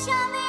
Show me.